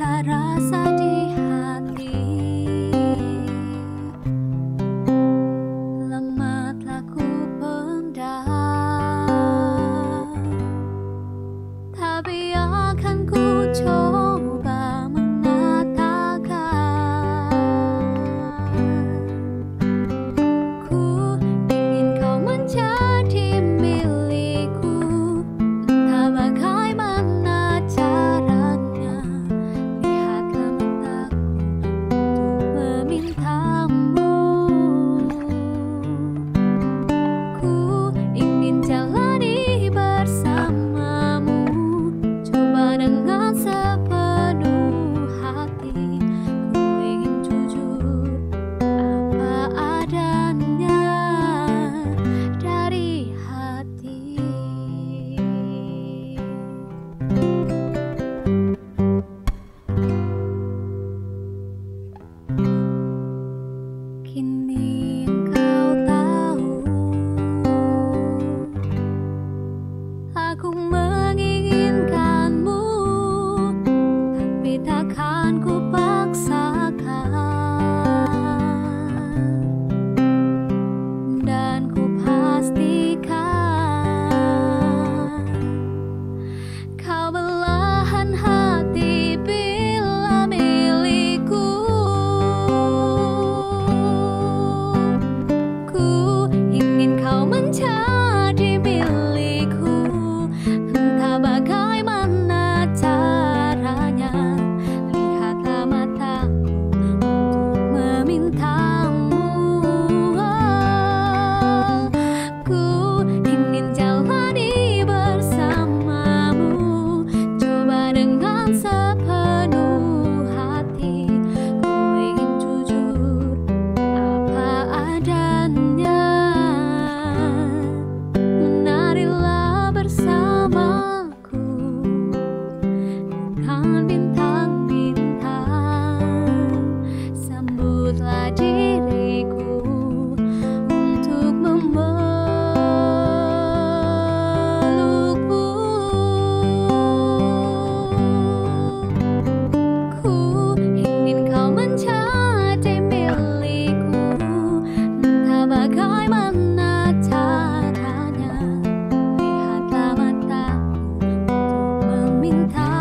tak rasa Bagaimana caranya Lihatlah mataku Untuk meminta